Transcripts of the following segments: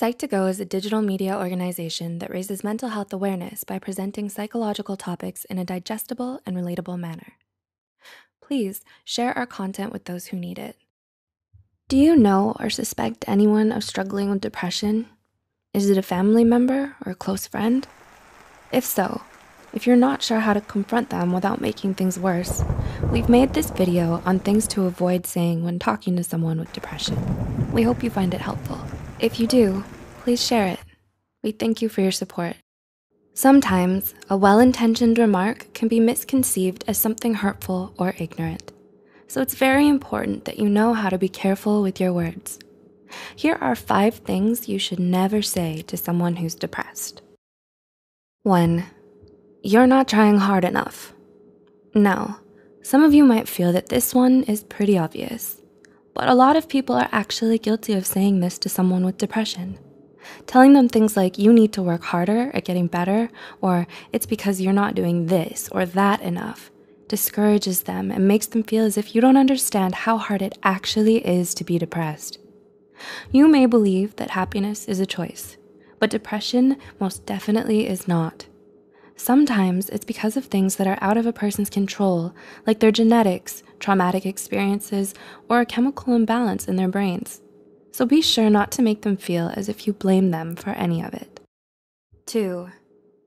Psych2Go is a digital media organization that raises mental health awareness by presenting psychological topics in a digestible and relatable manner. Please share our content with those who need it. Do you know or suspect anyone of struggling with depression? Is it a family member or a close friend? If so, if you're not sure how to confront them without making things worse, we've made this video on things to avoid saying when talking to someone with depression. We hope you find it helpful. If you do, please share it. We thank you for your support. Sometimes a well-intentioned remark can be misconceived as something hurtful or ignorant. So it's very important that you know how to be careful with your words. Here are five things you should never say to someone who's depressed. One, you're not trying hard enough. Now, some of you might feel that this one is pretty obvious, but a lot of people are actually guilty of saying this to someone with depression. Telling them things like you need to work harder at getting better, or it's because you're not doing this or that enough, discourages them and makes them feel as if you don't understand how hard it actually is to be depressed. You may believe that happiness is a choice, but depression most definitely is not. Sometimes it's because of things that are out of a person's control, like their genetics, traumatic experiences, or a chemical imbalance in their brains. So be sure not to make them feel as if you blame them for any of it. Two,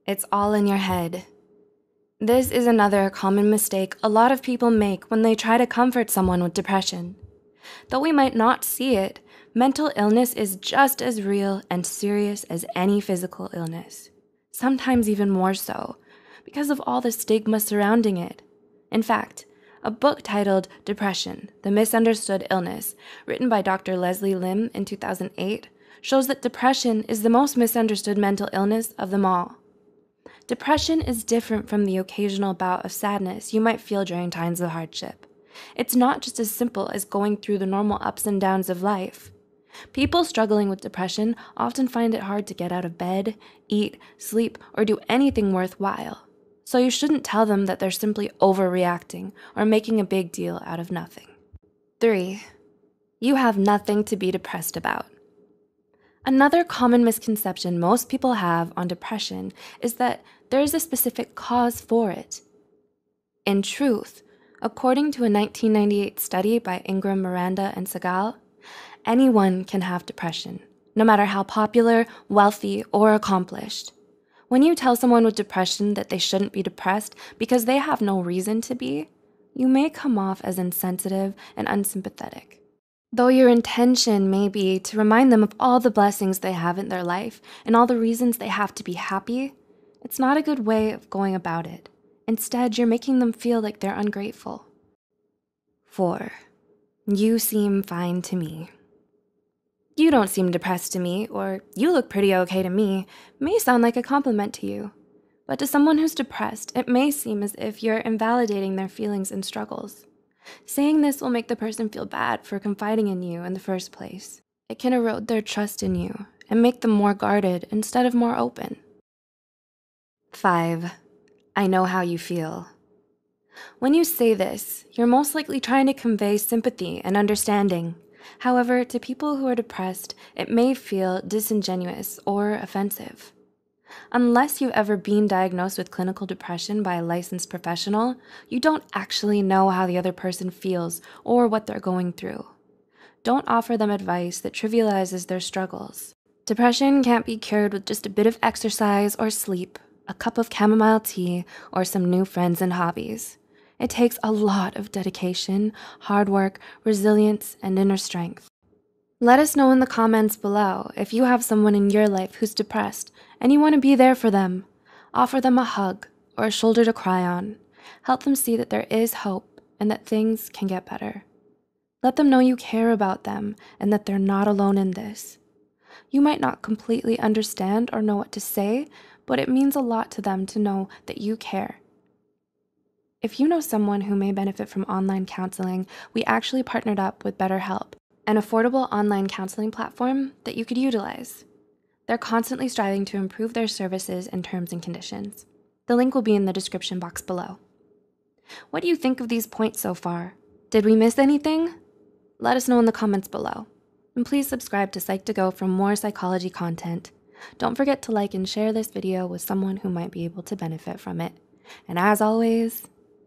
it's all in your head. This is another common mistake a lot of people make when they try to comfort someone with depression. Though we might not see it, mental illness is just as real and serious as any physical illness sometimes even more so, because of all the stigma surrounding it. In fact, a book titled Depression, The Misunderstood Illness, written by Dr. Leslie Lim in 2008, shows that depression is the most misunderstood mental illness of them all. Depression is different from the occasional bout of sadness you might feel during times of hardship. It's not just as simple as going through the normal ups and downs of life. People struggling with depression often find it hard to get out of bed, eat, sleep, or do anything worthwhile. So you shouldn't tell them that they're simply overreacting or making a big deal out of nothing. Three, you have nothing to be depressed about. Another common misconception most people have on depression is that there is a specific cause for it. In truth, according to a 1998 study by Ingram Miranda and Segal, Anyone can have depression, no matter how popular, wealthy, or accomplished. When you tell someone with depression that they shouldn't be depressed because they have no reason to be, you may come off as insensitive and unsympathetic. Though your intention may be to remind them of all the blessings they have in their life and all the reasons they have to be happy, it's not a good way of going about it. Instead, you're making them feel like they're ungrateful. Four, you seem fine to me. You don't seem depressed to me, or you look pretty okay to me, may sound like a compliment to you. But to someone who's depressed, it may seem as if you're invalidating their feelings and struggles. Saying this will make the person feel bad for confiding in you in the first place. It can erode their trust in you and make them more guarded instead of more open. Five, I know how you feel. When you say this, you're most likely trying to convey sympathy and understanding. However, to people who are depressed, it may feel disingenuous or offensive. Unless you've ever been diagnosed with clinical depression by a licensed professional, you don't actually know how the other person feels or what they're going through. Don't offer them advice that trivializes their struggles. Depression can't be cured with just a bit of exercise or sleep, a cup of chamomile tea, or some new friends and hobbies. It takes a lot of dedication, hard work, resilience, and inner strength. Let us know in the comments below if you have someone in your life who's depressed and you want to be there for them. Offer them a hug or a shoulder to cry on. Help them see that there is hope and that things can get better. Let them know you care about them and that they're not alone in this. You might not completely understand or know what to say, but it means a lot to them to know that you care if you know someone who may benefit from online counseling, we actually partnered up with BetterHelp, an affordable online counseling platform that you could utilize. They're constantly striving to improve their services and terms and conditions. The link will be in the description box below. What do you think of these points so far? Did we miss anything? Let us know in the comments below. And please subscribe to Psych2Go for more psychology content. Don't forget to like and share this video with someone who might be able to benefit from it. And as always,